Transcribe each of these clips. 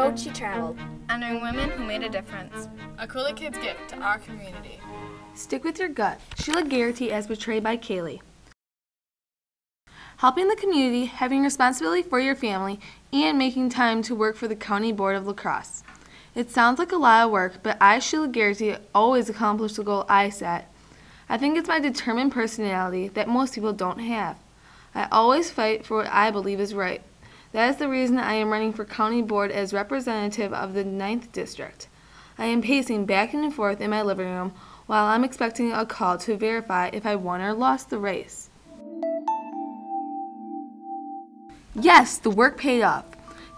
road she traveled. Honoring women who made a difference. A Coulee Kids gift to our community. Stick with your gut. Sheila Garrity as portrayed by Kaylee. Helping the community, having responsibility for your family, and making time to work for the County Board of La Crosse. It sounds like a lot of work, but I, Sheila Garrity, always accomplish the goal I set. I think it's my determined personality that most people don't have. I always fight for what I believe is right. That is the reason I am running for county board as representative of the 9th district. I am pacing back and forth in my living room while I'm expecting a call to verify if I won or lost the race. Yes, the work paid off.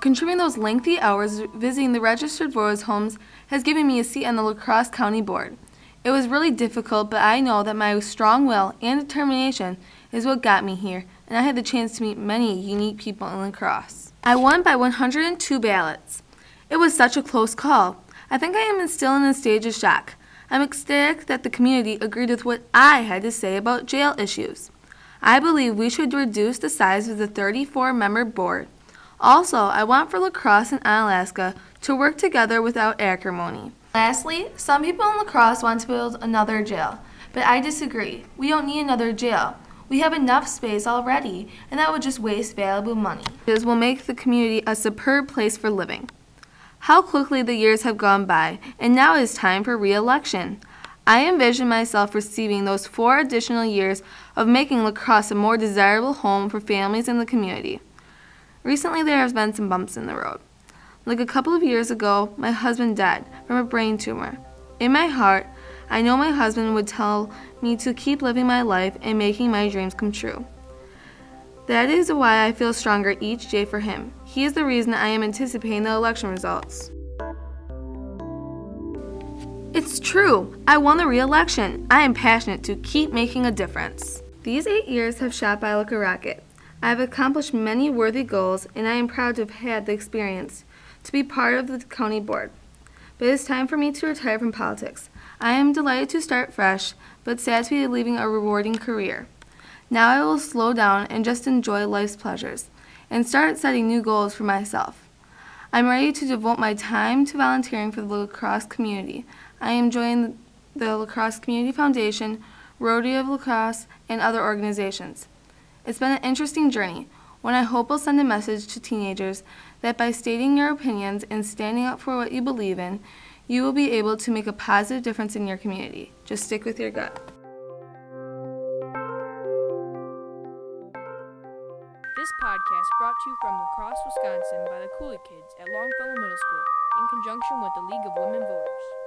Contributing those lengthy hours visiting the registered voters' homes has given me a seat on the La Crosse County Board. It was really difficult, but I know that my strong will and determination is what got me here, and I had the chance to meet many unique people in La Crosse. I won by 102 ballots. It was such a close call. I think I am still in a stage of shock. I'm ecstatic that the community agreed with what I had to say about jail issues. I believe we should reduce the size of the 34 member board. Also, I want for La Crosse and Onalaska to work together without acrimony. Lastly, some people in La Crosse want to build another jail, but I disagree. We don't need another jail. We have enough space already, and that would just waste valuable money. This will make the community a superb place for living. How quickly the years have gone by, and now it is time for re-election. I envision myself receiving those four additional years of making La Crosse a more desirable home for families in the community. Recently, there have been some bumps in the road. Like a couple of years ago, my husband died from a brain tumor. In my heart, I know my husband would tell me to keep living my life and making my dreams come true. That is why I feel stronger each day for him. He is the reason I am anticipating the election results. It's true. I won the re-election. I am passionate to keep making a difference. These eight years have shot by like a rocket. I have accomplished many worthy goals, and I am proud to have had the experience to be part of the county board. But it is time for me to retire from politics. I am delighted to start fresh, but sad to be leaving a rewarding career. Now I will slow down and just enjoy life's pleasures, and start setting new goals for myself. I'm ready to devote my time to volunteering for the La Crosse community. I am joining the La Crosse Community Foundation, Rotary of La Crosse, and other organizations. It's been an interesting journey, one I hope will send a message to teenagers that by stating your opinions and standing up for what you believe in, you will be able to make a positive difference in your community. Just stick with your gut. This podcast brought to you from La Crosse, Wisconsin by the Coulee Kids at Longfellow Middle School in conjunction with the League of Women Voters.